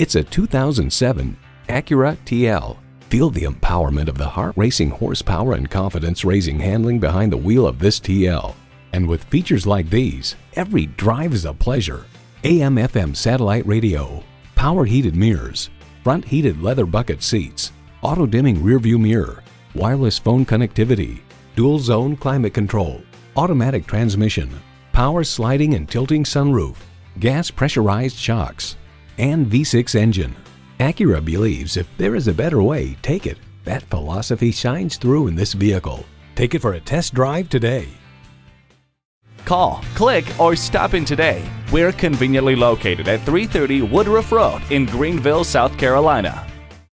It's a 2007 Acura TL. Feel the empowerment of the heart-racing horsepower and confidence-raising handling behind the wheel of this TL. And with features like these, every drive is a pleasure. AM FM satellite radio, power heated mirrors, front heated leather bucket seats, auto dimming rearview mirror, wireless phone connectivity, dual zone climate control, automatic transmission, power sliding and tilting sunroof, gas pressurized shocks, and V6 engine. Acura believes if there is a better way, take it. That philosophy shines through in this vehicle. Take it for a test drive today. Call, click, or stop in today. We're conveniently located at 330 Woodruff Road in Greenville, South Carolina.